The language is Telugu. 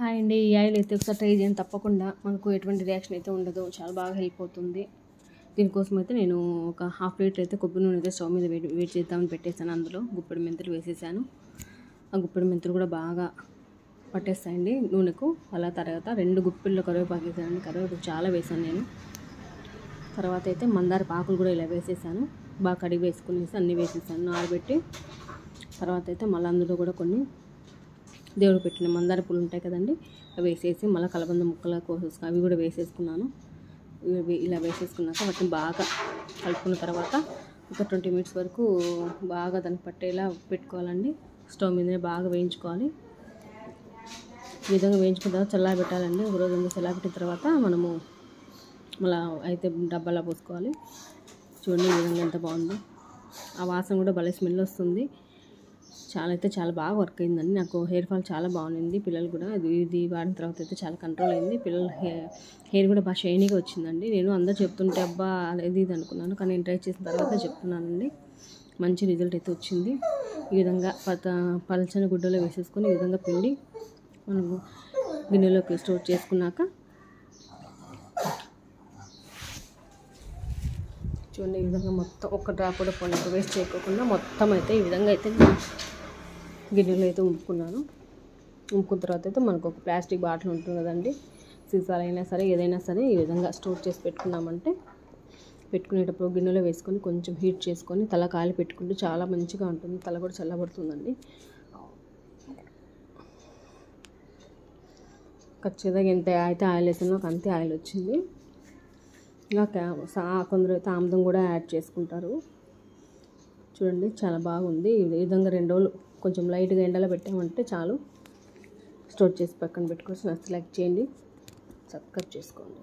హాయ్ అండి. ఈ ఆయిల్ అయితే ఒకసారి ట్రై చేయండి. తప్పకుండా మనకు ఎటువంటి రియాక్షన్ అయితే ఉండదు. చాలా బాగా హెల్ప్ అవుతుంది. దీనికోసం అయితే నేను ఒక హాఫ్ లీటర్ అయితే కొబ్బరి నూనె అయితే స్టవ్ మీద వేడి వేడి చేద్దామని పెట్టేశాను. అందులో గుప్పెడు మెంతులు వేసేసాను. ఆ గుప్పెడు మెంతులు కూడా బాగా పట్టేస్తాయండి. నూనెకు అలా తర్వాత రెండు గుప్పిళ్ళు కరివేపాకు వేసానండి. కరివేపాకు చాలా వేసాను నేను. తర్వాత అయితే మందార పాకులు కూడా ఇలా వేసేసాను. బాగా కడిగి వేసుకునేసి అన్నీ వేసేసాను. ఆరబెట్టి తర్వాత అయితే మళ్ళీ అందులో కూడా కొన్ని దేవుడు పెట్టిన మందార పూలు ఉంటాయి కదండి అవి వేసేసి మళ్ళీ కలబంద ముక్కలు కోసేసుకుని అవి కూడా వేసేసుకున్నాను. ఇవి ఇలా వేసేసుకున్నాక వాటిని బాగా కలుపుకున్న తర్వాత ఒక ట్వంటీ మినిట్స్ వరకు బాగా దాన్ని పట్టేలా పెట్టుకోవాలండి. స్టవ్ మీదనే బాగా వేయించుకోవాలి. ఈ విధంగా వేయించుకున్న తర్వాత చల్లా పెట్టాలండి. ఒక రోజు అంతా చల్లా పెట్టిన తర్వాత మనము మళ్ళీ అయితే డబ్బాలో పోసుకోవాలి. చూడండి ఈ విధంగా ఎంత బాగుందో. ఆ వాసన కూడా భలే స్మెల్ వస్తుంది. చాలా అయితే చాలా బాగా వర్క్ అయిందండి. నాకు హెయిర్ ఫాల్ చాలా బాగుంది పిల్లలు కూడా ఇది ఇది వాడిన తర్వాత అయితే చాలా కంట్రోల్ అయింది. పిల్లల హెయిర్ హెయిర్ కూడా బాగా షైనీగా వచ్చిందండి. నేను అందరు చెప్తుంటే అబ్బా అది ఇది అనుకున్నాను. కానీ నేను ట్రై చేసిన తర్వాత చెప్తున్నానండి. మంచి రిజల్ట్ అయితే వచ్చింది. ఈ విధంగా పత పలచని గుడ్డలో వేసేసుకొని ఈ విధంగా పిండి మనము గిన్నెలోకి స్టోర్ చేసుకున్నాక చూడండి ఈ విధంగా మొత్తం ఒక్క డ్రాప్ కూడా పొందకు వేస్ట్ చేయకోకుండా మొత్తం అయితే ఈ విధంగా అయితే గిన్నెలో అయితే ఉంపుకున్నాను ఉంపుకున్న తర్వాత అయితే మనకు ఒక ప్లాస్టిక్ బాటిల్ ఉంటుంది కదండి. సీసాలైనా సరే ఏదైనా సరే ఈ విధంగా స్టోర్ చేసి పెట్టుకున్నామంటే పెట్టుకునేటప్పుడు గిన్నెలో వేసుకొని కొంచెం హీట్ చేసుకొని తల కాలి పెట్టుకుంటే చాలా మంచిగా ఉంటుంది. తల కూడా చల్లబడుతుందండి. ఖచ్చితంగా ఎంత అయితే ఆయిల్ వేసానో అంతే ఆయిల్ వచ్చింది. ఇంకా కొందరు అయితే ఆముదం కూడా యాడ్ చేసుకుంటారు. చూడండి చాలా బాగుంది. ఈ విధంగా రెండు రోజులు కొంచెం లైట్గా ఎండలో పెట్టామంటే చాలు. స్టోర్ చేసి పక్కన పెట్టుకోవచ్చు. నచ్చితే చేయండి. సబ్స్క్రైబ్ చేసుకోండి.